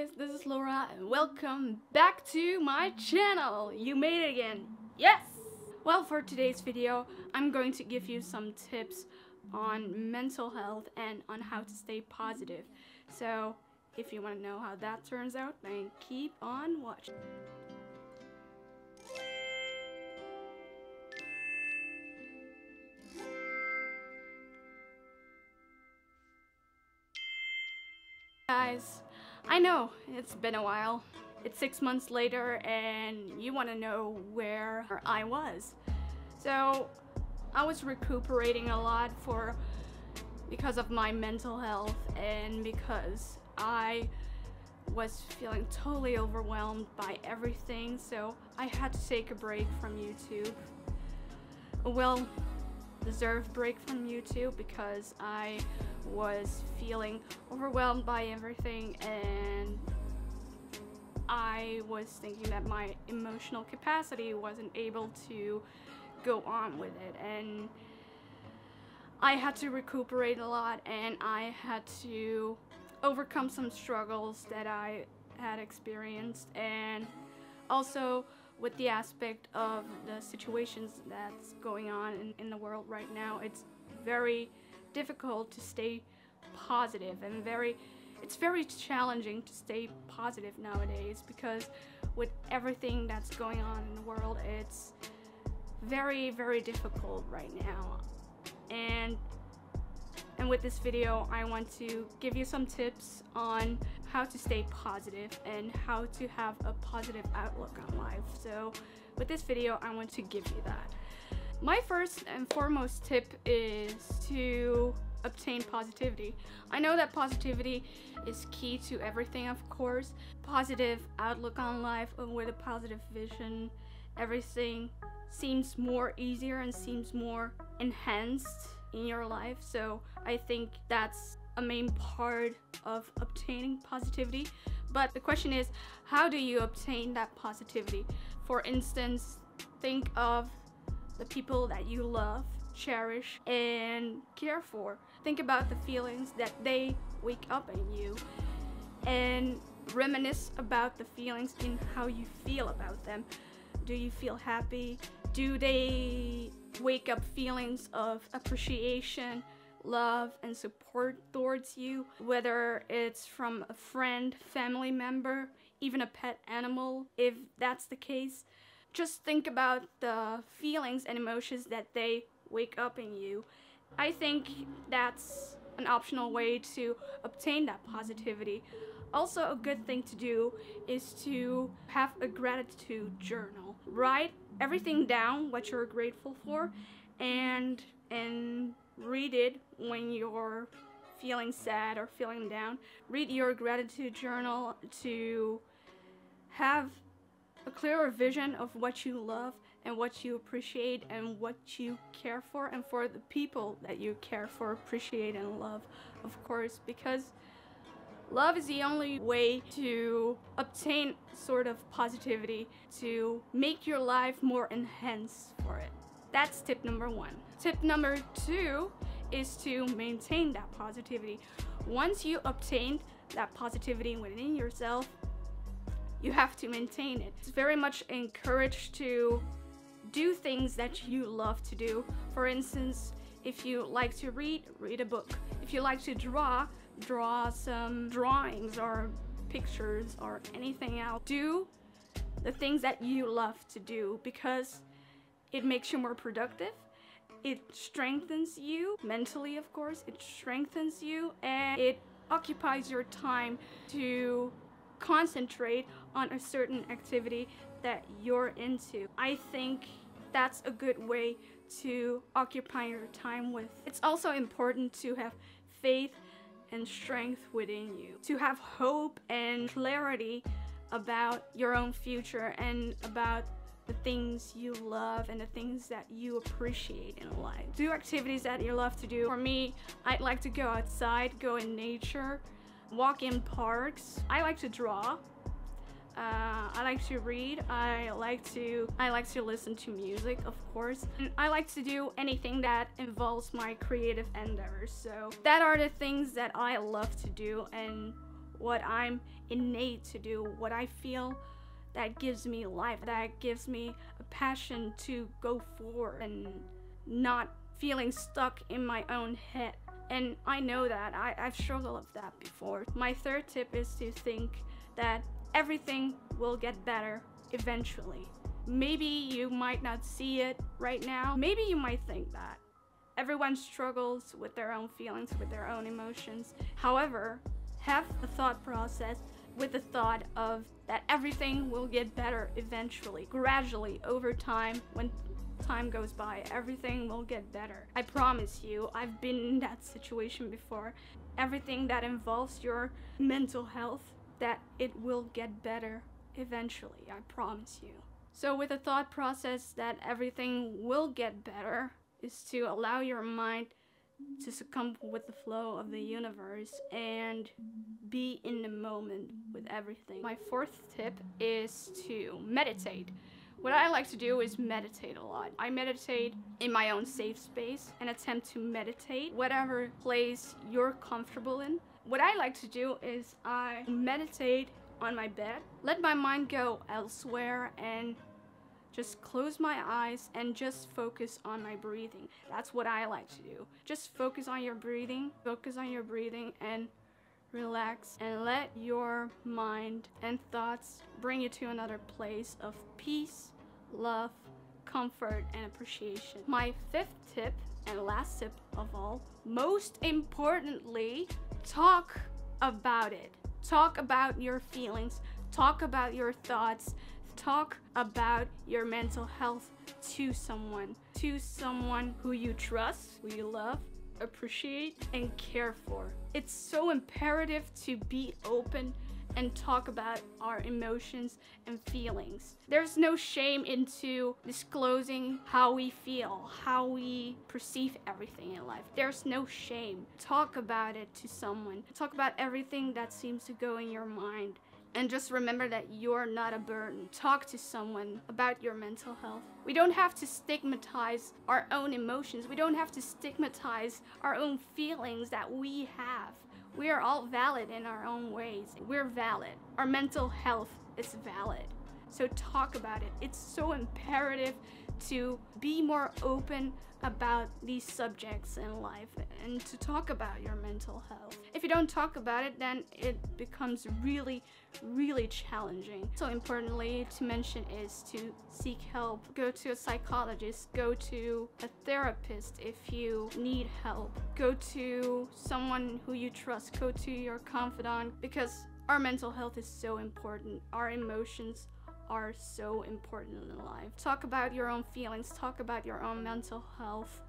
guys, this is Laura and welcome back to my channel. You made it again. Yes! Well, for today's video, I'm going to give you some tips on mental health and on how to stay positive. So, if you want to know how that turns out, then keep on watching. Guys, I know it's been a while. It's six months later, and you want to know where I was. So, I was recuperating a lot for because of my mental health and because I was feeling totally overwhelmed by everything. So, I had to take a break from YouTube. Well deserved break from YouTube because I was feeling overwhelmed by everything and I was thinking that my emotional capacity wasn't able to go on with it. And I had to recuperate a lot and I had to overcome some struggles that I had experienced. And also with the aspect of the situations that's going on in, in the world right now it's very difficult to stay positive and very it's very challenging to stay positive nowadays because with everything that's going on in the world it's very very difficult right now. And and with this video I want to give you some tips on how to stay positive and how to have a positive outlook on life so with this video I want to give you that my first and foremost tip is to obtain positivity. I know that positivity is key to everything, of course. Positive outlook on life with a positive vision, everything seems more easier and seems more enhanced in your life. So I think that's a main part of obtaining positivity. But the question is, how do you obtain that positivity? For instance, think of the people that you love, cherish, and care for. Think about the feelings that they wake up in you and reminisce about the feelings in how you feel about them. Do you feel happy? Do they wake up feelings of appreciation, love, and support towards you? Whether it's from a friend, family member, even a pet animal, if that's the case just think about the feelings and emotions that they wake up in you. I think that's an optional way to obtain that positivity. Also, a good thing to do is to have a gratitude journal. Write everything down what you're grateful for and and read it when you're feeling sad or feeling down. Read your gratitude journal to have a clearer vision of what you love and what you appreciate and what you care for and for the people that you care for, appreciate and love, of course, because love is the only way to obtain sort of positivity to make your life more enhanced for it. That's tip number one. Tip number two is to maintain that positivity. Once you obtain that positivity within yourself, you have to maintain it. It's very much encouraged to do things that you love to do. For instance, if you like to read, read a book. If you like to draw, draw some drawings or pictures or anything else. Do the things that you love to do because it makes you more productive. It strengthens you mentally, of course. It strengthens you and it occupies your time to concentrate on a certain activity that you're into. I think that's a good way to occupy your time with. It's also important to have faith and strength within you, to have hope and clarity about your own future and about the things you love and the things that you appreciate in life. Do activities that you love to do. For me, I'd like to go outside, go in nature, walk in parks. I like to draw. Uh, I like to read. I like to I like to listen to music, of course. And I like to do anything that involves my creative endeavors. So that are the things that I love to do and what I'm innate to do, what I feel that gives me life, that gives me a passion to go forward and not feeling stuck in my own head. And I know that I, I've struggled with that before. My third tip is to think that everything will get better eventually. Maybe you might not see it right now. Maybe you might think that. Everyone struggles with their own feelings, with their own emotions. However, have a thought process with the thought of that everything will get better eventually, gradually, over time, when time goes by, everything will get better. I promise you, I've been in that situation before. Everything that involves your mental health, that it will get better eventually, I promise you. So, with the thought process that everything will get better, is to allow your mind to succumb with the flow of the universe and be in the moment with everything. My fourth tip is to meditate. What I like to do is meditate a lot. I meditate in my own safe space and attempt to meditate whatever place you're comfortable in. What I like to do is I meditate on my bed, let my mind go elsewhere and just close my eyes and just focus on my breathing. That's what I like to do. Just focus on your breathing, focus on your breathing, and relax and let your mind and thoughts bring you to another place of peace, love, comfort, and appreciation. My fifth tip and last tip of all, most importantly, talk about it. Talk about your feelings, talk about your thoughts, talk about your mental health to someone, to someone who you trust, who you love, appreciate, and care for. It's so imperative to be open and talk about our emotions and feelings. There's no shame into disclosing how we feel, how we perceive everything in life. There's no shame. Talk about it to someone. Talk about everything that seems to go in your mind. And just remember that you're not a burden. Talk to someone about your mental health. We don't have to stigmatize our own emotions. We don't have to stigmatize our own feelings that we have. We are all valid in our own ways. We're valid. Our mental health is valid. So talk about it. It's so imperative to be more open about these subjects in life and to talk about your mental health. If you don't talk about it, then it becomes really, really challenging. So, importantly, to mention is to seek help. Go to a psychologist, go to a therapist if you need help, go to someone who you trust, go to your confidant because our mental health is so important. Our emotions are so important in life. Talk about your own feelings, talk about your own mental health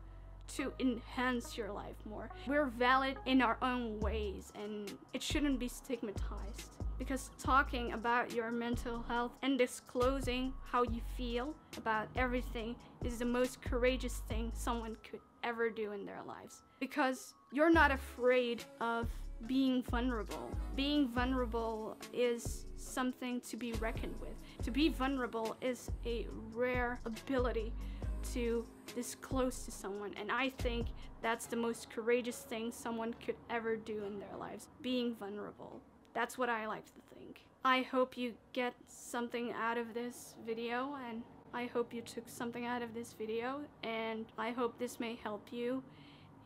to enhance your life more. We're valid in our own ways and it shouldn't be stigmatized because talking about your mental health and disclosing how you feel about everything is the most courageous thing someone could ever do in their lives because you're not afraid of being vulnerable. Being vulnerable is something to be reckoned with. To be vulnerable is a rare ability to disclose to someone, and I think that's the most courageous thing someone could ever do in their lives being vulnerable. That's what I like to think. I hope you get something out of this video, and I hope you took something out of this video, and I hope this may help you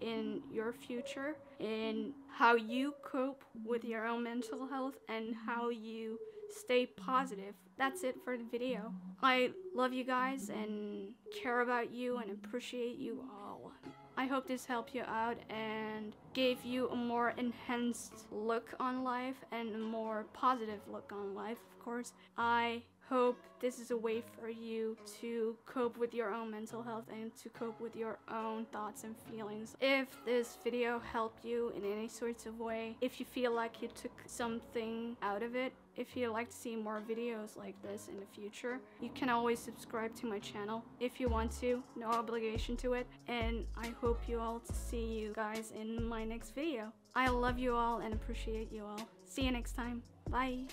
in your future, in how you cope with your own mental health, and how you stay positive. That's it for the video. I love you guys and care about you and appreciate you all. I hope this helped you out and gave you a more enhanced look on life and a more positive look on life, of course. I hope this is a way for you to cope with your own mental health and to cope with your own thoughts and feelings. If this video helped you in any sorts of way, if you feel like you took something out of it, if you'd like to see more videos like this in the future, you can always subscribe to my channel if you want to, no obligation to it, and I hope you all to see you guys in my next video. I love you all and appreciate you all. See you next time. Bye.